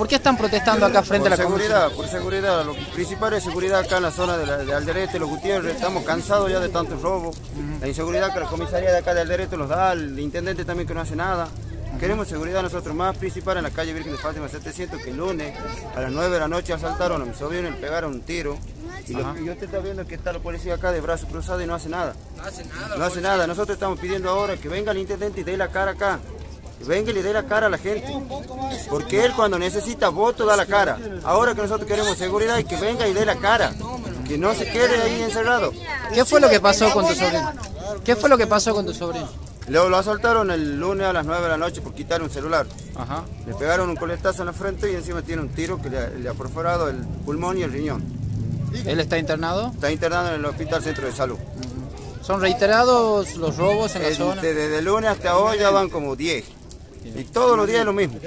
¿Por qué están protestando acá frente por a la seguridad, Por seguridad, lo principal es seguridad acá en la zona de, la, de Alderete, los Gutiérrez, estamos cansados ya de tantos robos, la inseguridad que la comisaría de acá de Alderete nos da, el intendente también que no hace nada. Queremos seguridad nosotros más, principal en la calle Virgen de Fátima 700, que el lunes a las 9 de la noche asaltaron a mi sobrino y le pegaron un tiro. Y lo yo te está viendo que está la policía acá de brazo cruzado y no hace nada. No hace nada. No hace nada. Nosotros estamos pidiendo ahora que venga el intendente y dé la cara acá. Que venga y le dé la cara a la gente. Porque él cuando necesita voto da la cara. Ahora que nosotros queremos seguridad y que venga y dé la cara. Que no se quede ahí encerrado. ¿Qué fue lo que pasó con tu sobrino? ¿Qué fue lo que pasó con tu sobrino? Lo, lo asaltaron el lunes a las 9 de la noche por quitar un celular. Ajá. Le pegaron un coletazo en la frente y encima tiene un tiro que le, le ha perforado el pulmón y el riñón. ¿Él está internado? Está internado en el Hospital Centro de Salud. ¿Son reiterados los robos en la Eh, zona? Desde el lunes hasta hoy ya van como 10. Y todos los días es lo mismo.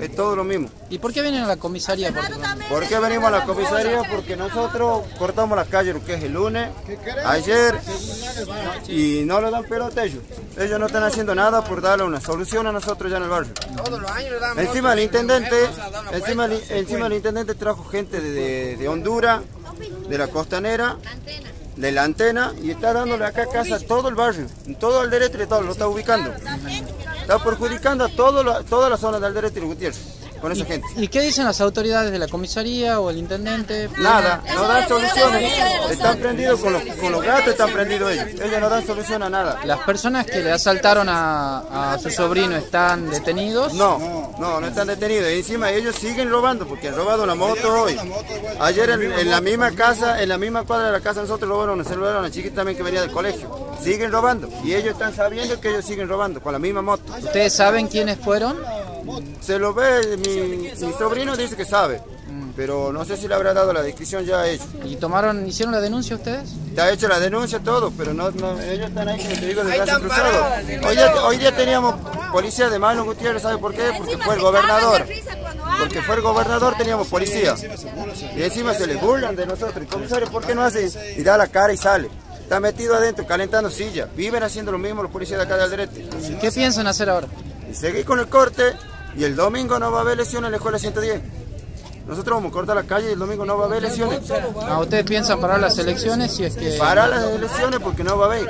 Es todo lo mismo. ¿Y por qué vienen a la comisaría? ¿Por qué venimos a la comisaría? Porque nosotros cortamos las calles lo que es el lunes, ayer, y no le dan pelota a ellos. Ellos no están haciendo nada por darle una solución a nosotros ya en el barrio. Encima el intendente, encima, el- encima el intendente trajo gente de, de- de Honduras, de la costanera, de la antena, y está dándole acá casa a todo el barrio, en todo el derecho y todo, lo está ubicando. Está perjudicando a todo la- toda la zona del derecho y Gutiérrez, con esa gente. ¿Y qué dicen las autoridades de la comisaría o el intendente? Nada, no dan soluciones. Están prendidos con los, con los gatos, están prendidos ellos. Ellos no dan solución a nada. ¿Las personas que le asaltaron a, a su sobrino están detenidos? No, no, no están detenidos. Y encima ellos siguen robando, porque han robado la moto hoy. Ayer en, en la misma casa, en la misma cuadra de la casa, nosotros robaron un celular a una chiquita también que venía del colegio. Siguen robando. Y ellos están sabiendo que ellos siguen robando con la misma moto. ¿Ustedes saben quiénes fueron? Se lo ve, mi, mi sobrino dice que sabe. Pero no sé si le habrá dado la descripción ya a ellos. ¿Y tomaron, hicieron la denuncia ustedes? Está hecha la denuncia, todo, pero no, no- ellos están ahí, como te digo, de brazo cruzado. Hoy día, hoy día teníamos policía de Mano Gutiérrez, ¿sabe por qué? Porque fue el gobernador. Porque fue el gobernador, teníamos policía. Y encima se les burlan de nosotros. ¿Y comisario por qué no hace? Y da la cara y sale. Está metido adentro, calentando silla. Viven haciendo lo mismo los policías de acá de Alderete. ¿Qué piensan hacer ahora? Y seguir con el corte, y el domingo no va a haber lesiones en la escuela 110. Nosotros vamos a cortar la calle y el domingo no va a haber lesiones. Ah, ¿Ustedes piensan parar las elecciones si es que... Para las elecciones porque no va a haber.